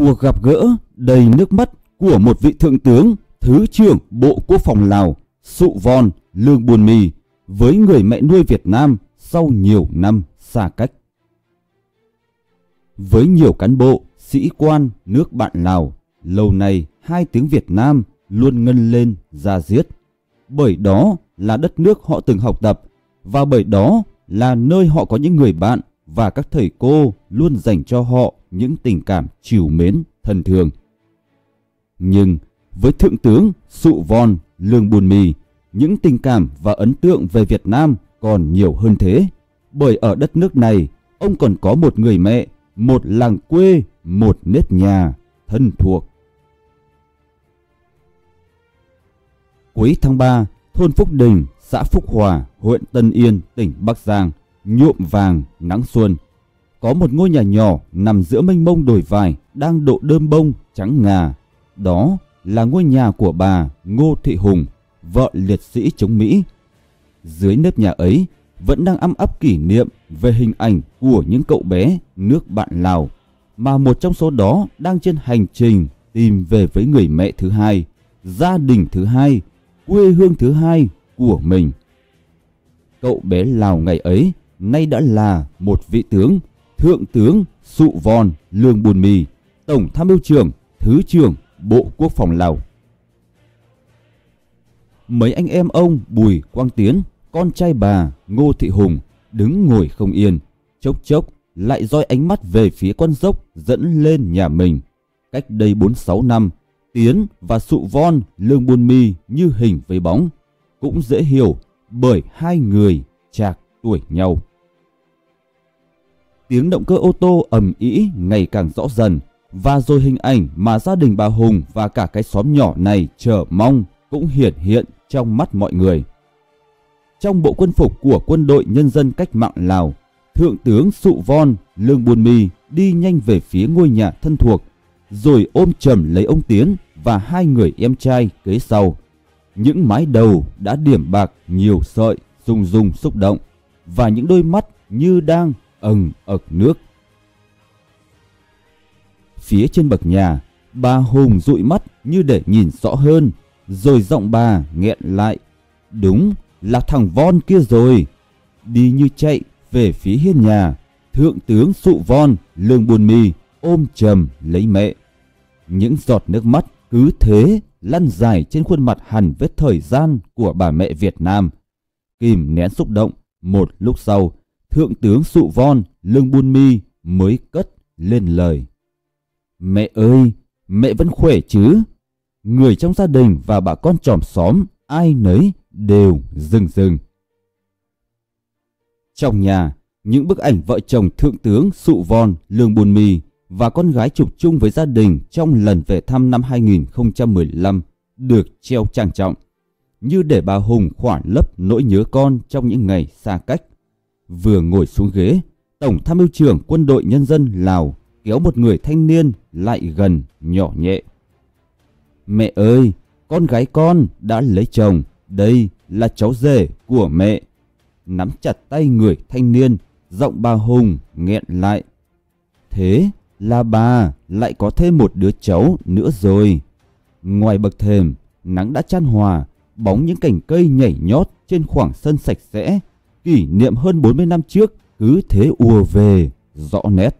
Cuộc gặp gỡ đầy nước mắt của một vị thượng tướng, thứ trưởng Bộ Quốc phòng Lào, Sụ Von Lương Buôn Mì với người mẹ nuôi Việt Nam sau nhiều năm xa cách. Với nhiều cán bộ, sĩ quan nước bạn Lào, lâu nay hai tiếng Việt Nam luôn ngân lên ra diết Bởi đó là đất nước họ từng học tập và bởi đó là nơi họ có những người bạn và các thầy cô luôn dành cho họ những tình cảm chiều mến, thân thương. Nhưng với Thượng tướng Sụ Von Lương Bùn Mì, những tình cảm và ấn tượng về Việt Nam còn nhiều hơn thế. Bởi ở đất nước này, ông còn có một người mẹ, một làng quê, một nếp nhà thân thuộc. Cuối tháng 3, thôn Phúc Đình, xã Phúc Hòa, huyện Tân Yên, tỉnh Bắc Giang, nhuộm vàng, nắng xuân. Có một ngôi nhà nhỏ nằm giữa mênh mông đồi vải đang độ đơm bông trắng ngà. Đó là ngôi nhà của bà Ngô Thị Hùng, vợ liệt sĩ chống Mỹ. Dưới nếp nhà ấy vẫn đang âm ấp kỷ niệm về hình ảnh của những cậu bé nước bạn Lào mà một trong số đó đang trên hành trình tìm về với người mẹ thứ hai, gia đình thứ hai, quê hương thứ hai của mình. Cậu bé Lào ngày ấy nay đã là một vị tướng, thượng tướng Sụ Vòn Lương Bùn Mì, Tổng tham mưu trưởng, Thứ trưởng Bộ Quốc phòng Lào. Mấy anh em ông Bùi Quang Tiến, con trai bà Ngô Thị Hùng đứng ngồi không yên, chốc chốc lại dõi ánh mắt về phía con dốc dẫn lên nhà mình. Cách đây 4-6 năm, Tiến và Sụ Von Lương Buôn Mi như hình với bóng. Cũng dễ hiểu bởi hai người chạc tuổi nhau. Tiếng động cơ ô tô ầm ĩ ngày càng rõ dần và rồi hình ảnh mà gia đình bà Hùng và cả cái xóm nhỏ này chờ mong cũng hiển hiện trong mắt mọi người. Trong bộ quân phục của quân đội nhân dân cách mạng Lào, Thượng tướng Sụ Von Lương Buôn Mi đi nhanh về phía ngôi nhà thân thuộc, rồi ôm chầm lấy ông Tiến và hai người em trai kế sau. Những mái đầu đã điểm bạc nhiều sợi rung rung xúc động và những đôi mắt như đang ẩn ực nước. Phía trên bậc nhà, bà Hùng dụi mắt như để nhìn rõ hơn, rồi giọng bà nghẹn lại. Đúng là thằng Von kia rồi. Đi như chạy về phía hiên nhà, thượng tướng Sụ Von lương buồn mì ôm trầm lấy mẹ. Những giọt nước mắt cứ thế lăn dài trên khuôn mặt hằn vết thời gian của bà mẹ Việt Nam. Kìm nén xúc động, một lúc sau, Thượng tướng Sụ Von lương buôn mi mới cất lên lời. Mẹ ơi, mẹ vẫn khỏe chứ? Người trong gia đình và bà con tròm xóm ai nấy đều rừng rừng. Trong nhà, những bức ảnh vợ chồng Thượng tướng Sụ Von Lương Buôn Mi và con gái chụp chung với gia đình trong lần về thăm năm 2015 được treo trang trọng, như để bà Hùng khỏa lấp nỗi nhớ con trong những ngày xa cách. Vừa ngồi xuống ghế, Tổng tham mưu trưởng quân đội nhân dân Lào kéo một người thanh niên lại gần nhỏ nhẹ. Mẹ ơi, con gái con đã lấy chồng, đây là cháu rể của mẹ. Nắm chặt tay người thanh niên, giọng bà Hùng nghẹn lại. Thế là bà lại có thêm một đứa cháu nữa rồi. Ngoài bậc thềm, nắng đã chan hòa, bóng những cành cây nhảy nhót trên khoảng sân sạch sẽ, kỷ niệm hơn 40 năm trước cứ thế ùa về, rõ nét.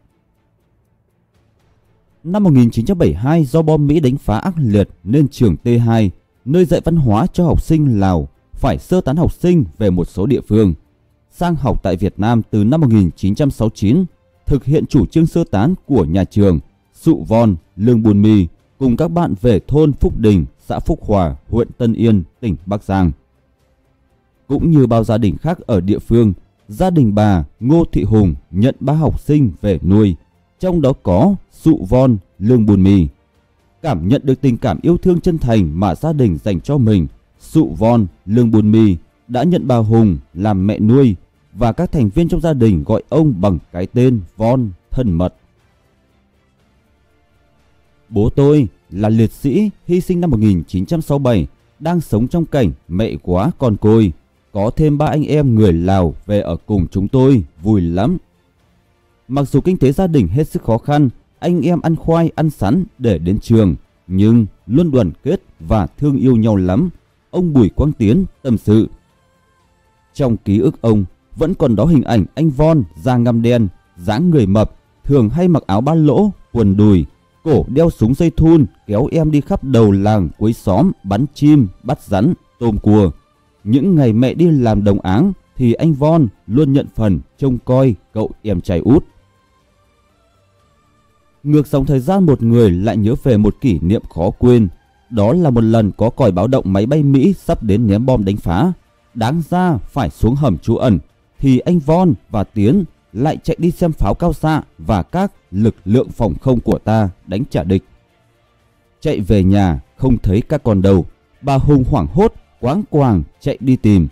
Năm 1972 do bom Mỹ đánh phá ác liệt nên trường T2, nơi dạy văn hóa cho học sinh Lào, phải sơ tán học sinh về một số địa phương. Sang học tại Việt Nam từ năm 1969, thực hiện chủ trương sơ tán của nhà trường, Sụ Von, Lương Bùn Mì cùng các bạn về thôn Phúc Đình, xã Phúc Hòa, huyện Tân Yên, tỉnh Bắc Giang. Cũng như bao gia đình khác ở địa phương, gia đình bà Ngô Thị Hùng nhận ba học sinh về nuôi, trong đó có Sụ Von, Lương Bùn Mì. Cảm nhận được tình cảm yêu thương chân thành mà gia đình dành cho mình, Sụ Von, Lương Bùn Mì đã nhận bà Hùng làm mẹ nuôi và các thành viên trong gia đình gọi ông bằng cái tên Von thân mật. Bố tôi là liệt sĩ hy sinh năm 1967, đang sống trong cảnh mẹ quá con côi. Có thêm ba anh em người Lào về ở cùng chúng tôi, vui lắm. Mặc dù kinh tế gia đình hết sức khó khăn, anh em ăn khoai ăn sắn để đến trường, nhưng luôn đoàn kết và thương yêu nhau lắm. Ông Bùi Quang Tiến tâm sự. Trong ký ức ông vẫn còn đó hình ảnh anh Von da ngăm đen, dáng người mập, thường hay mặc áo ba lỗ, quần đùi, cổ đeo súng dây thun kéo em đi khắp đầu làng cuối xóm bắn chim, bắt rắn, tôm cua. Những ngày mẹ đi làm đồng áng thì anh Von luôn nhận phần trông coi cậu em trai út. Ngược dòng thời gian một người lại nhớ về một kỷ niệm khó quên. Đó là một lần có còi báo động máy bay Mỹ sắp đến ném bom đánh phá. Đáng ra phải xuống hầm trú ẩn thì anh Von và Tiến lại chạy đi xem pháo cao xạ và các lực lượng phòng không của ta đánh trả địch. Chạy về nhà không thấy các con đâu, bà Hùng hoảng hốt quáng quàng chạy đi tìm.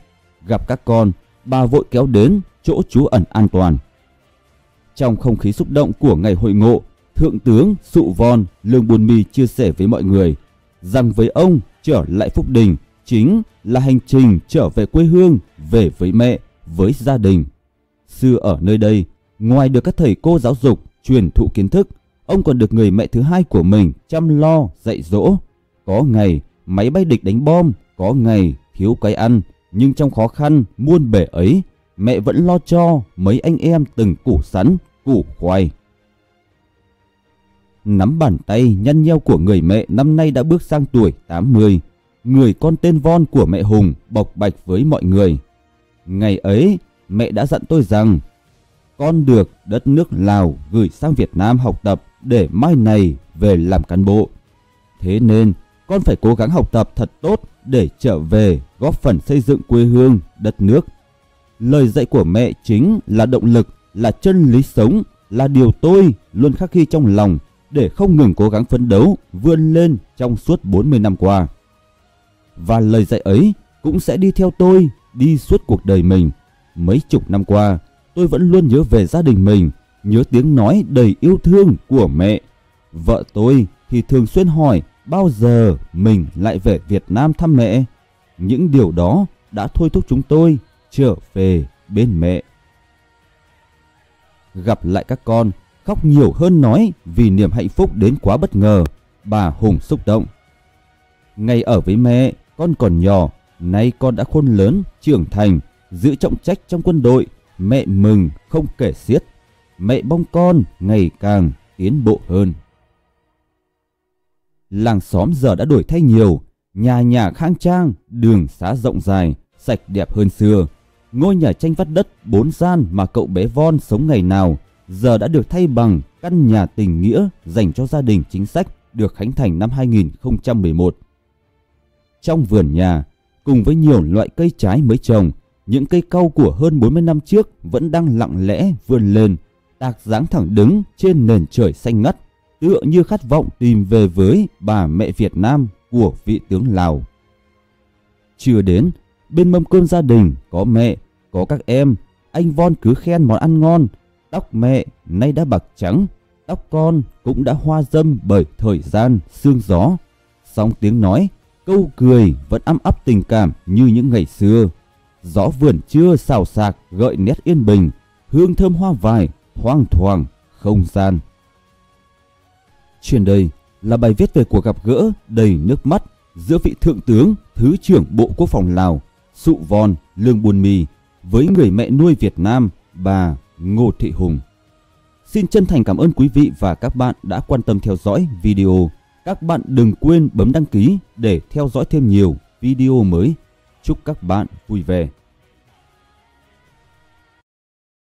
Gặp các con, bà vội kéo đến chỗ trú ẩn an toàn. Trong không khí xúc động của ngày hội ngộ, Thượng tướng Sụ Von Lương Bùn Mi chia sẻ với mọi người rằng với ông trở lại Phúc Đình chính là hành trình trở về quê hương, về với mẹ, với gia đình. Xưa ở nơi đây, ngoài được các thầy cô giáo dục truyền thụ kiến thức, ông còn được người mẹ thứ hai của mình chăm lo, dạy dỗ. Có ngày máy bay địch đánh bom, có ngày thiếu cái ăn, nhưng trong khó khăn muôn bể ấy, mẹ vẫn lo cho mấy anh em từng củ sắn, củ khoai. Nắm bàn tay nhăn nheo của người mẹ năm nay đã bước sang tuổi 80. Người con tên Von của mẹ Hùng bộc bạch với mọi người. Ngày ấy, mẹ đã dặn tôi rằng con được đất nước Lào gửi sang Việt Nam học tập để mai này về làm cán bộ. Thế nên, con phải cố gắng học tập thật tốt để trở về góp phần xây dựng quê hương, đất nước. Lời dạy của mẹ chính là động lực, là chân lý sống, là điều tôi luôn khắc ghi trong lòng để không ngừng cố gắng phấn đấu, vươn lên trong suốt 40 năm qua. Và lời dạy ấy cũng sẽ đi theo tôi đi suốt cuộc đời mình. Mấy chục năm qua, tôi vẫn luôn nhớ về gia đình mình, nhớ tiếng nói đầy yêu thương của mẹ. Vợ tôi thì thường xuyên hỏi bao giờ mình lại về Việt Nam thăm mẹ. Những điều đó đã thôi thúc chúng tôi trở về bên mẹ. Gặp lại các con, khóc nhiều hơn nói vì niềm hạnh phúc đến quá bất ngờ, bà Hùng xúc động. Ngày ở với mẹ, con còn nhỏ, nay con đã khôn lớn, trưởng thành, giữ trọng trách trong quân đội, mẹ mừng không kể xiết. Mẹ mong con ngày càng tiến bộ hơn. Làng xóm giờ đã đổi thay nhiều, nhà nhà khang trang, đường xá rộng dài, sạch đẹp hơn xưa. Ngôi nhà tranh vắt đất bốn gian mà cậu bé Von sống ngày nào giờ đã được thay bằng căn nhà tình nghĩa dành cho gia đình chính sách được khánh thành năm 2011. Trong vườn nhà, cùng với nhiều loại cây trái mới trồng, những cây cau của hơn 40 năm trước vẫn đang lặng lẽ vươn lên, tạc dáng thẳng đứng trên nền trời xanh ngắt, tựa như khát vọng tìm về với bà mẹ Việt Nam của vị tướng Lào. Chưa đến, bên mâm cơm gia đình có mẹ, có các em, anh Von cứ khen món ăn ngon, tóc mẹ nay đã bạc trắng, tóc con cũng đã hoa dâm bởi thời gian, sương gió. Song tiếng nói, câu cười vẫn ấm áp tình cảm như những ngày xưa. Gió vườn trưa xào xạc gợi nét yên bình, hương thơm hoa vải, thoang thoảng, không gian. Trên đây là bài viết về cuộc gặp gỡ đầy nước mắt giữa vị thượng tướng Thứ trưởng Bộ Quốc phòng Lào, Sụ Von Lương Buôn Mì với người mẹ nuôi Việt Nam, bà Ngô Thị Hùng. Xin chân thành cảm ơn quý vị và các bạn đã quan tâm theo dõi video. Các bạn đừng quên bấm đăng ký để theo dõi thêm nhiều video mới. Chúc các bạn vui vẻ.